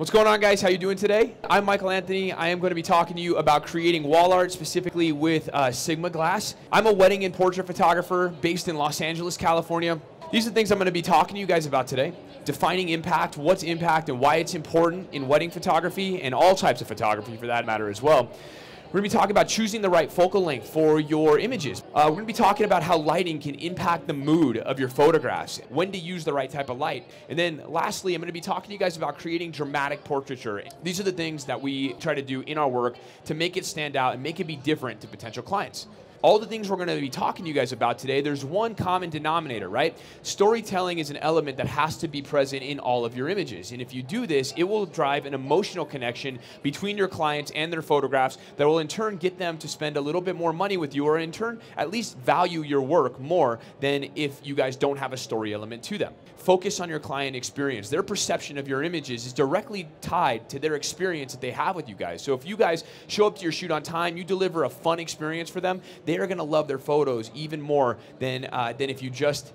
What's going on guys? How you doing today? I'm Michael Anthony. I am going to be talking to you about creating wall art specifically with uh, Sigma Glass. I'm a wedding and portrait photographer based in Los Angeles, California. These are the things I'm going to be talking to you guys about today. Defining impact, what's impact and why it's important in wedding photography and all types of photography for that matter as well. We're going to be talking about choosing the right focal length for your images. Uh, we're going to be talking about how lighting can impact the mood of your photographs, when to use the right type of light. And then lastly, I'm going to be talking to you guys about creating dramatic portraiture. These are the things that we try to do in our work to make it stand out and make it be different to potential clients all the things we're going to be talking to you guys about today, there's one common denominator, right? Storytelling is an element that has to be present in all of your images. And if you do this, it will drive an emotional connection between your clients and their photographs that will in turn get them to spend a little bit more money with you or in turn at least value your work more than if you guys don't have a story element to them. Focus on your client experience. Their perception of your images is directly tied to their experience that they have with you guys. So if you guys show up to your shoot on time, you deliver a fun experience for them, they are going to love their photos even more than, uh, than if you just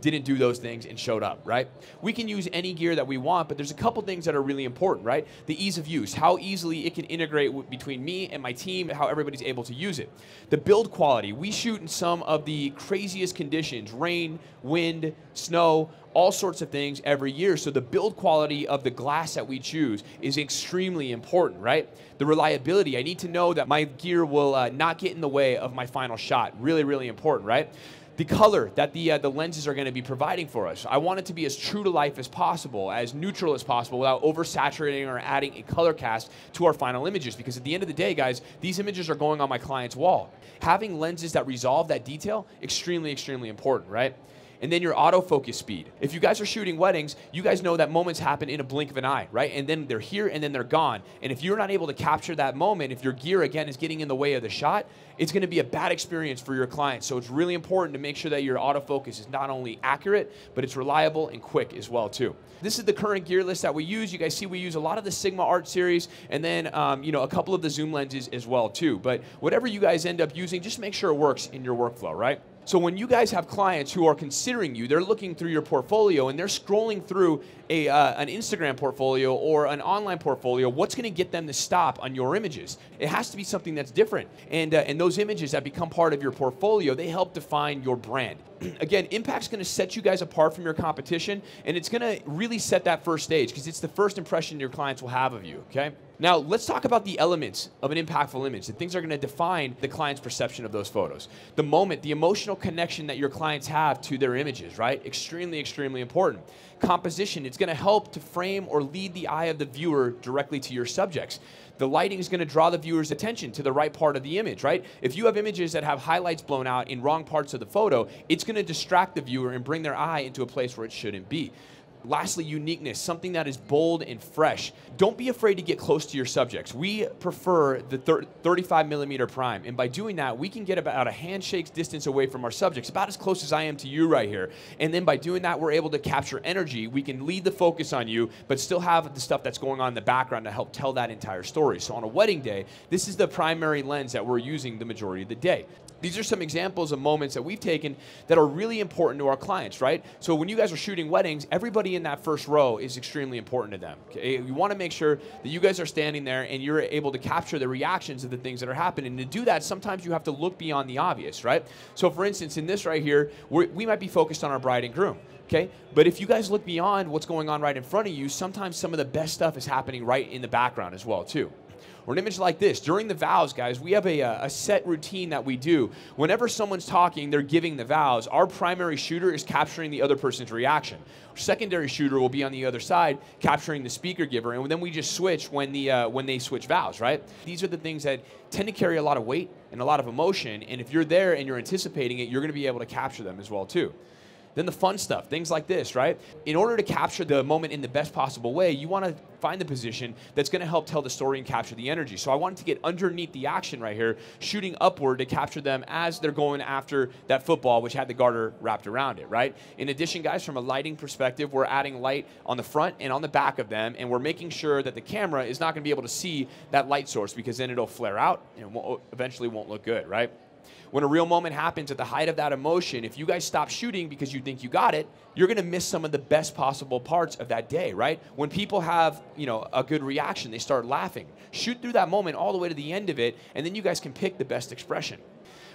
didn't do those things and showed up, right? We can use any gear that we want, but there's a couple things that are really important, right? The ease of use, how easily it can integrate between me and my team, how everybody's able to use it. The build quality, we shoot in some of the craziest conditions, rain, wind, snow, all sorts of things every year. So the build quality of the glass that we choose is extremely important, right? The reliability, I need to know that my gear will uh, not get in the way of my final shot. Really, really important, right? The color that the, uh, the lenses are going to be providing for us. I want it to be as true to life as possible, as neutral as possible, without oversaturating or adding a color cast to our final images. Because at the end of the day, guys, these images are going on my client's wall. Having lenses that resolve that detail, extremely, extremely important, right? And then your autofocus speed. If you guys are shooting weddings, you guys know that moments happen in a blink of an eye, right? And then they're here and then they're gone. And if you're not able to capture that moment, if your gear again is getting in the way of the shot, it's going to be a bad experience for your client. So it's really important to make sure that your autofocus is not only accurate, but it's reliable and quick as well too. This is the current gear list that we use. You guys see we use a lot of the Sigma Art series and then um, you know a couple of the zoom lenses as well too. But whatever you guys end up using, just make sure it works in your workflow, right? So when you guys have clients who are considering you, they're looking through your portfolio and they're scrolling through a, uh, an Instagram portfolio or an online portfolio, what's going to get them to stop on your images? It has to be something that's different. And, uh, and those images that become part of your portfolio, they help define your brand. Again, Impact's going to set you guys apart from your competition, and it's going to really set that first stage because it's the first impression your clients will have of you, okay? Now, let's talk about the elements of an impactful image, the things that are going to define the client's perception of those photos. The moment, the emotional connection that your clients have to their images, right? Extremely, extremely important. Composition, it's going to help to frame or lead the eye of the viewer directly to your subjects. The lighting is going to draw the viewer's attention to the right part of the image, right? If you have images that have highlights blown out in wrong parts of the photo, it's going to distract the viewer and bring their eye into a place where it shouldn't be. Lastly, uniqueness, something that is bold and fresh. Don't be afraid to get close to your subjects. We prefer the 35 millimeter prime, and by doing that, we can get about a handshake's distance away from our subjects, about as close as I am to you right here. And then by doing that, we're able to capture energy. We can lead the focus on you, but still have the stuff that's going on in the background to help tell that entire story. So on a wedding day, this is the primary lens that we're using the majority of the day. These are some examples of moments that we've taken that are really important to our clients, right? So when you guys are shooting weddings, everybody in that first row is extremely important to them. Okay? Eh, you want to make sure that you guys are standing there and you're able to capture the reactions of the things that are happening. And to do that, sometimes you have to look beyond the obvious, right? So for instance, in this right here, we might be focused on our bride and groom. Okay? But if you guys look beyond what's going on right in front of you, sometimes some of the best stuff is happening right in the background as well, too or an image like this. During the vows, guys, we have a, uh, a set routine that we do. Whenever someone's talking, they're giving the vows. Our primary shooter is capturing the other person's reaction. Our secondary shooter will be on the other side, capturing the speaker giver, and then we just switch when the uh, when they switch vows. Right? These are the things that tend to carry a lot of weight and a lot of emotion. And if you're there and you're anticipating it, you're going to be able to capture them as well too. Then the fun stuff, things like this, right? In order to capture the moment in the best possible way, you want to find the position that's going to help tell the story and capture the energy. So I wanted to get underneath the action right here, shooting upward to capture them as they're going after that football, which had the garter wrapped around it, right? In addition, guys, from a lighting perspective, we're adding light on the front and on the back of them, and we're making sure that the camera is not going to be able to see that light source because then it'll flare out and it eventually won't look good, right? When a real moment happens at the height of that emotion, if you guys stop shooting because you think you got it, you're going to miss some of the best possible parts of that day, right? When people have, you know, a good reaction, they start laughing. Shoot through that moment all the way to the end of it, and then you guys can pick the best expression.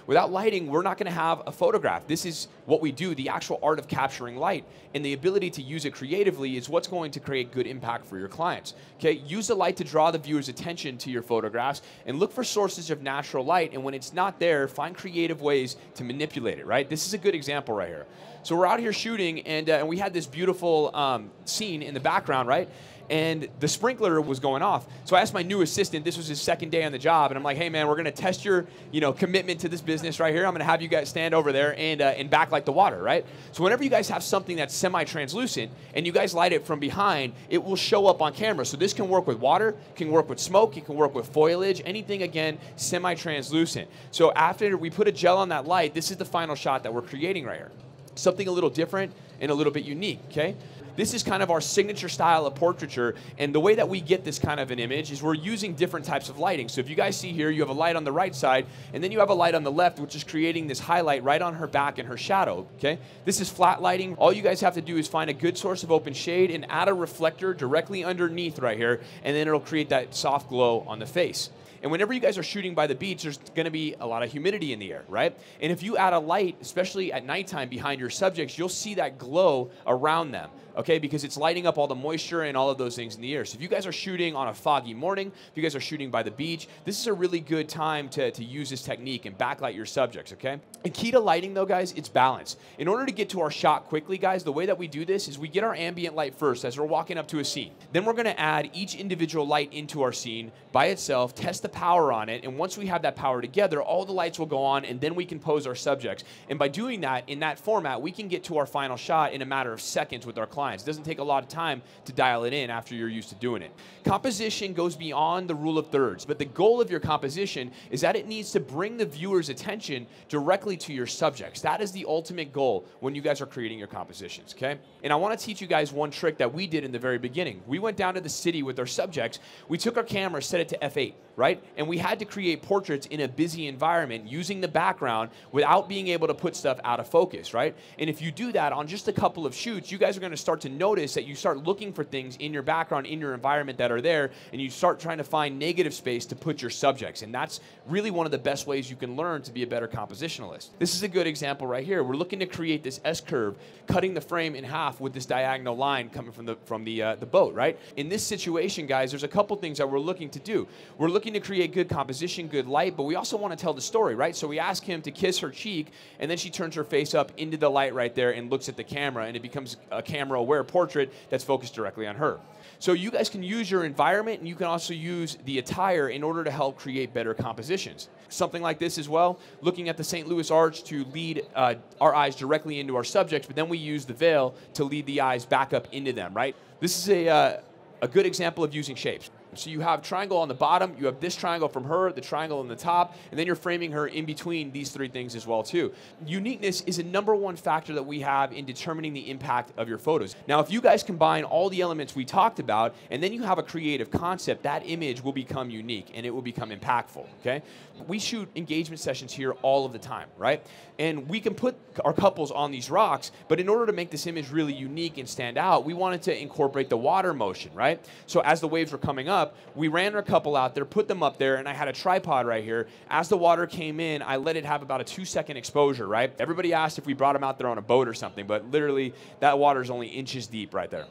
Without lighting, we're not going to have a photograph. This is what we do, the actual art of capturing light. And the ability to use it creatively is what's going to create good impact for your clients. Okay, use the light to draw the viewer's attention to your photographs and look for sources of natural light. And when it's not there, find creative ways to manipulate it, right? This is a good example right here. So we're out here shooting, and, uh, and we had this beautiful um, scene in the background, right? And the sprinkler was going off. So I asked my new assistant, this was his second day on the job, and I'm like, hey man, we're gonna test your you know commitment to this business right here. I'm gonna have you guys stand over there and, uh, and backlight the water, right? So whenever you guys have something that's semi-translucent and you guys light it from behind, it will show up on camera. So this can work with water, can work with smoke, it can work with foliage, anything again, semi-translucent. So after we put a gel on that light, this is the final shot that we're creating right here. Something a little different and a little bit unique, okay? This is kind of our signature style of portraiture, and the way that we get this kind of an image is we're using different types of lighting. So if you guys see here, you have a light on the right side, and then you have a light on the left, which is creating this highlight right on her back and her shadow, okay? This is flat lighting. All you guys have to do is find a good source of open shade and add a reflector directly underneath right here, and then it'll create that soft glow on the face. And whenever you guys are shooting by the beach, there's going to be a lot of humidity in the air, right? And if you add a light, especially at nighttime behind your subjects, you'll see that glow around them okay? Because it's lighting up all the moisture and all of those things in the air. So if you guys are shooting on a foggy morning, if you guys are shooting by the beach, this is a really good time to, to use this technique and backlight your subjects, okay? And key to lighting though, guys, it's balance. In order to get to our shot quickly, guys, the way that we do this is we get our ambient light first as we're walking up to a scene. Then we're gonna add each individual light into our scene by itself, test the power on it, and once we have that power together, all the lights will go on and then we can pose our subjects. And by doing that, in that format, we can get to our final shot in a matter of seconds with our clients. It doesn't take a lot of time to dial it in after you're used to doing it. Composition goes beyond the rule of thirds, but the goal of your composition is that it needs to bring the viewer's attention directly to your subjects. That is the ultimate goal when you guys are creating your compositions, okay? And I want to teach you guys one trick that we did in the very beginning. We went down to the city with our subjects. We took our camera, set it to f8, right? And we had to create portraits in a busy environment using the background without being able to put stuff out of focus, right? And if you do that on just a couple of shoots, you guys are going to start to notice that you start looking for things in your background, in your environment that are there, and you start trying to find negative space to put your subjects. And that's really one of the best ways you can learn to be a better compositionalist. This is a good example right here. We're looking to create this S curve, cutting the frame in half with this diagonal line coming from the from the uh, the boat, right? In this situation, guys, there's a couple things that we're looking to do. We're looking to create good composition, good light, but we also want to tell the story, right? So we ask him to kiss her cheek, and then she turns her face up into the light right there and looks at the camera, and it becomes a camera-aware portrait that's focused directly on her. So you guys can use your environment, and you can also use the attire in order to help create better compositions. Something like this as well, looking at the St. Louis Arch to lead uh, our eyes directly into our subjects, but then we use the veil to lead the eyes back up into them, right? This is a, uh, a good example of using shapes. So you have triangle on the bottom, you have this triangle from her, the triangle on the top, and then you're framing her in between these three things as well too. Uniqueness is a number one factor that we have in determining the impact of your photos. Now, if you guys combine all the elements we talked about, and then you have a creative concept, that image will become unique and it will become impactful, okay? We shoot engagement sessions here all of the time, right? And we can put our couples on these rocks, but in order to make this image really unique and stand out, we wanted to incorporate the water motion, right? So as the waves were coming up, up. We ran our couple out there, put them up there, and I had a tripod right here. As the water came in, I let it have about a two second exposure, right? Everybody asked if we brought them out there on a boat or something, but literally that water is only inches deep right there.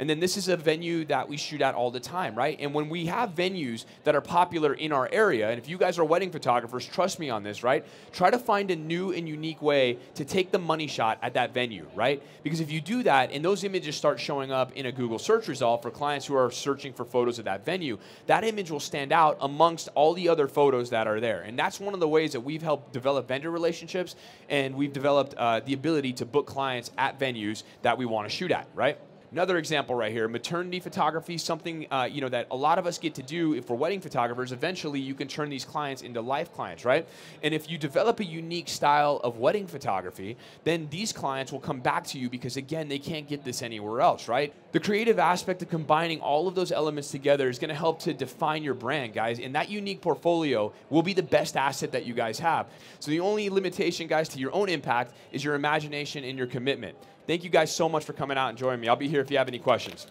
And then this is a venue that we shoot at all the time, right? And when we have venues that are popular in our area, and if you guys are wedding photographers, trust me on this, right? Try to find a new and unique way to take the money shot at that venue, right? Because if you do that and those images start showing up in a Google search result for clients who are searching for photos of that venue, that image will stand out amongst all the other photos that are there. And that's one of the ways that we've helped develop vendor relationships and we've developed uh, the ability to book clients at venues that we want to shoot at, right? Another example right here, maternity photography, something uh, you know that a lot of us get to do if we're wedding photographers. Eventually, you can turn these clients into life clients, right? And if you develop a unique style of wedding photography, then these clients will come back to you because again, they can't get this anywhere else, right? The creative aspect of combining all of those elements together is going to help to define your brand, guys. And that unique portfolio will be the best asset that you guys have. So the only limitation, guys, to your own impact is your imagination and your commitment. Thank you guys so much for coming out and joining me. I'll be here if you have any questions.